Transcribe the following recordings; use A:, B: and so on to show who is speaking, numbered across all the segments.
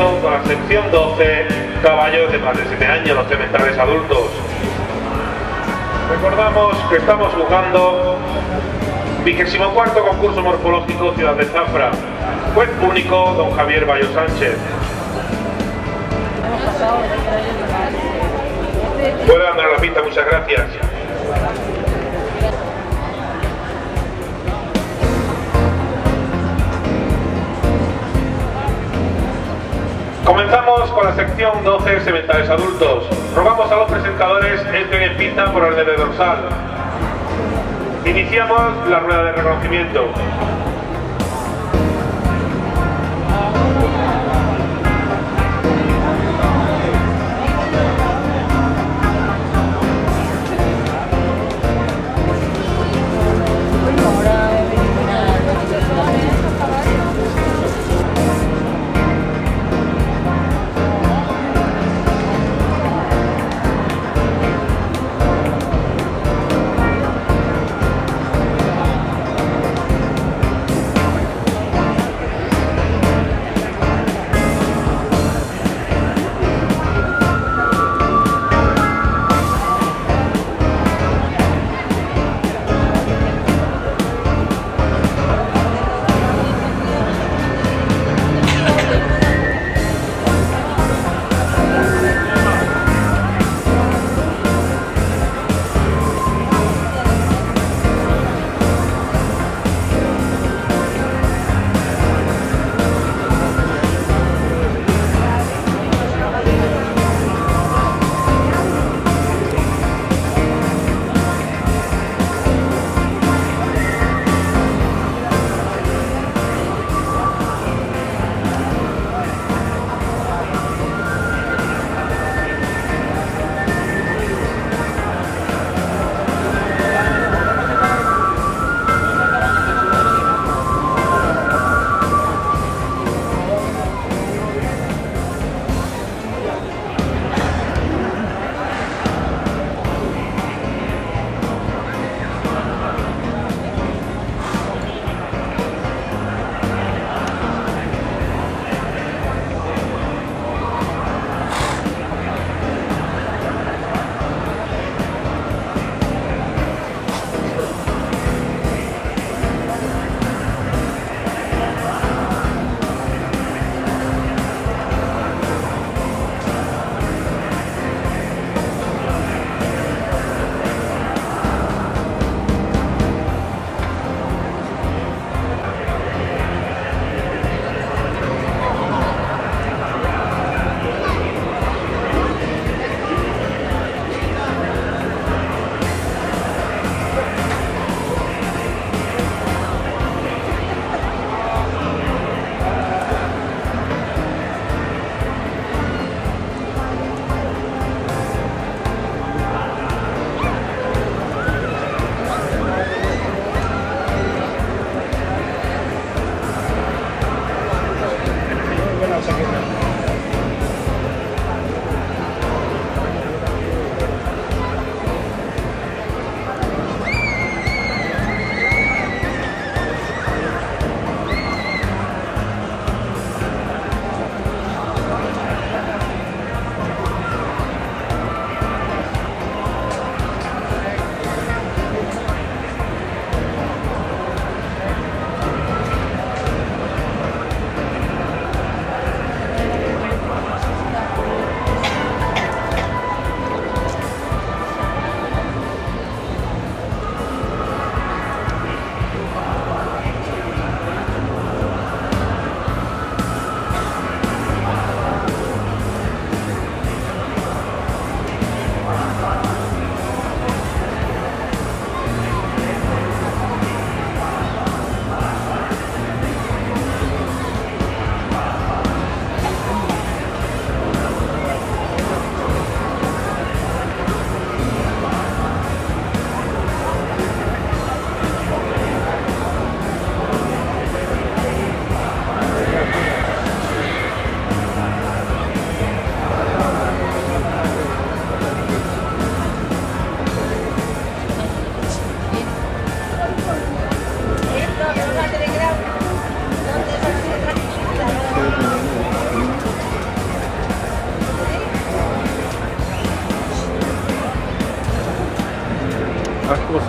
A: a con la sección 12, caballos de más de 7 años, los cementales adultos. Recordamos que estamos jugando 24 concurso morfológico Ciudad de Zafra. Juez único, don Javier Bayo Sánchez. Puede andar la pista, muchas gracias. Comenzamos con la sección 12 sementales adultos. Rogamos a los presentadores entren en pista por orden de dorsal. Iniciamos la rueda de reconocimiento.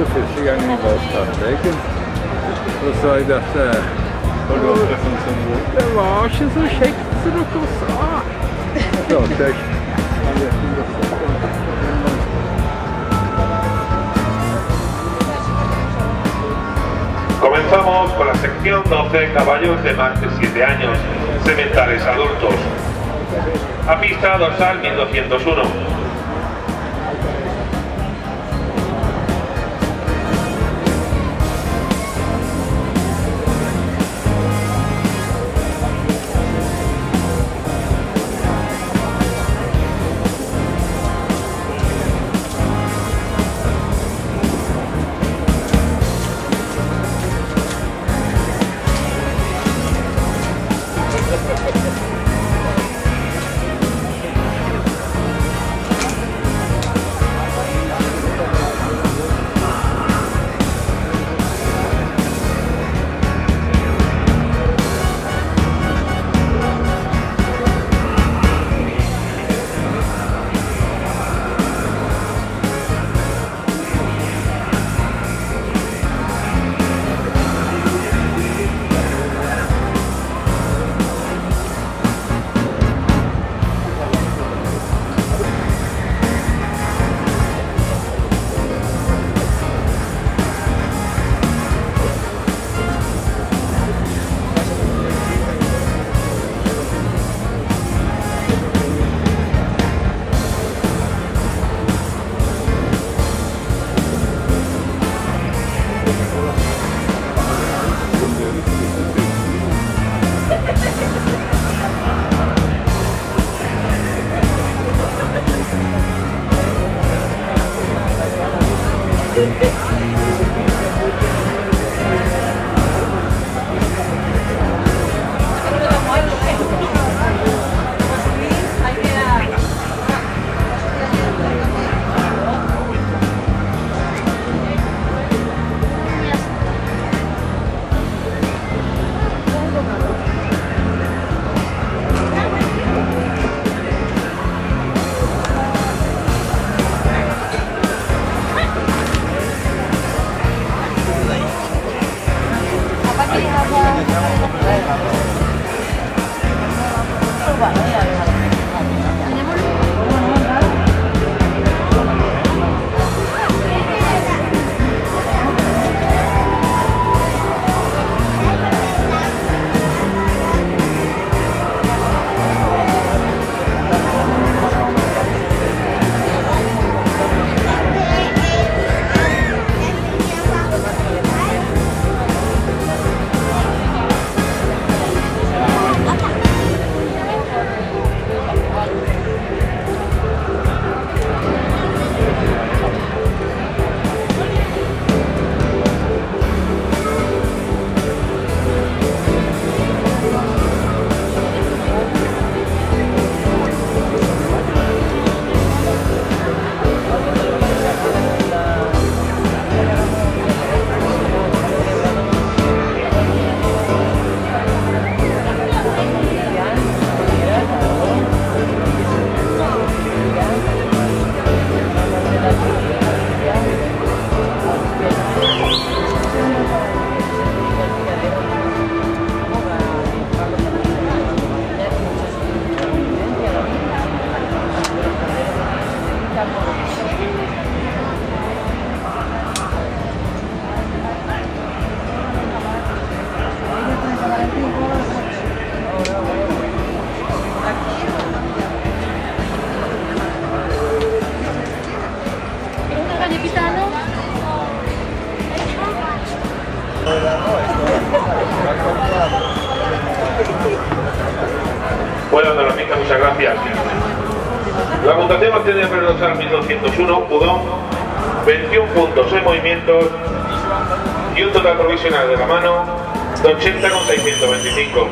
B: Var sa sånn? Det var ikke så kjekt som dere sa. Klarte jeg.
A: Comenzamos con la sección 12 caballos de más de 7 años, sementales adultos. A pista dorsal 1201. De la mano de 80,625.